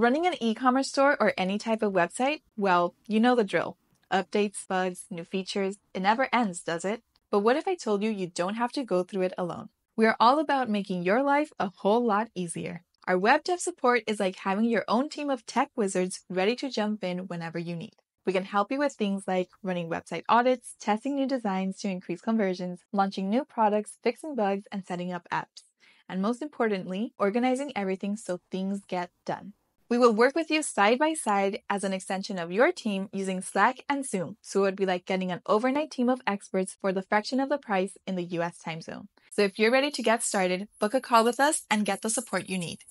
Running an e commerce store or any type of website, well, you know the drill. Updates, bugs, new features, it never ends, does it? But what if I told you you don't have to go through it alone? We are all about making your life a whole lot easier. Our web dev support is like having your own team of tech wizards ready to jump in whenever you need. We can help you with things like running website audits, testing new designs to increase conversions, launching new products, fixing bugs, and setting up apps. And most importantly, organizing everything so things get done. We will work with you side by side as an extension of your team using Slack and Zoom, so it would be like getting an overnight team of experts for the fraction of the price in the US time zone. So if you're ready to get started, book a call with us and get the support you need.